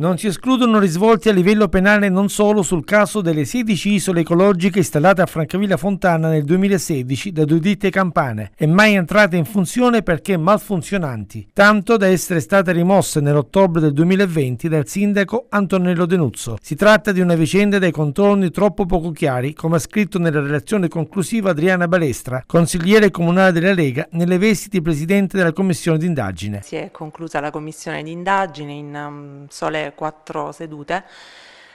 Non si escludono risvolti a livello penale non solo sul caso delle 16 isole ecologiche installate a Francavilla Fontana nel 2016 da due ditte campane e mai entrate in funzione perché malfunzionanti, tanto da essere state rimosse nell'ottobre del 2020 dal sindaco Antonello Denuzzo. Si tratta di una vicenda dai contorni troppo poco chiari, come ha scritto nella relazione conclusiva Adriana Balestra, consigliere comunale della Lega, nelle vesti di presidente della commissione d'indagine. Si è conclusa la commissione d'indagine in um, sole quattro sedute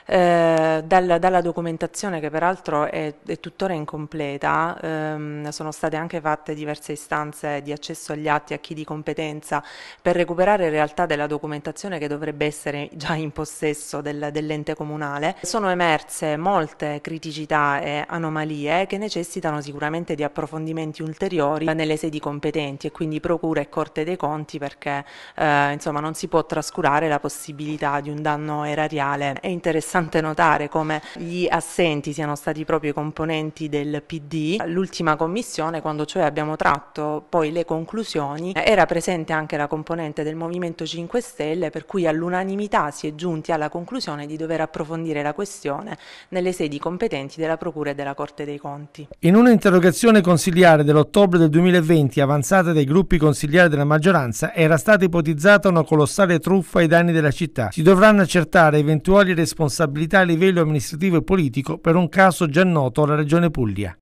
eh, dal, dalla documentazione che peraltro è, è tuttora incompleta, ehm, sono state anche fatte diverse istanze di accesso agli atti a chi di competenza per recuperare in realtà della documentazione che dovrebbe essere già in possesso del, dell'ente comunale. Sono emerse molte criticità e anomalie che necessitano sicuramente di approfondimenti ulteriori nelle sedi competenti e quindi procura e corte dei conti perché eh, insomma non si può trascurare la possibilità di un danno erariale. È interessante interessante notare come gli assenti siano stati proprio i componenti del PD. L'ultima commissione, quando cioè abbiamo tratto poi le conclusioni, era presente anche la componente del Movimento 5 Stelle, per cui all'unanimità si è giunti alla conclusione di dover approfondire la questione nelle sedi competenti della Procura e della Corte dei Conti. In un'interrogazione consigliare dell'ottobre del 2020 avanzata dai gruppi consigliari della maggioranza era stata ipotizzata una colossale truffa ai danni della città. Si dovranno accertare eventuali responsabilità responsabilità a livello amministrativo e politico per un caso già noto alla Regione Puglia.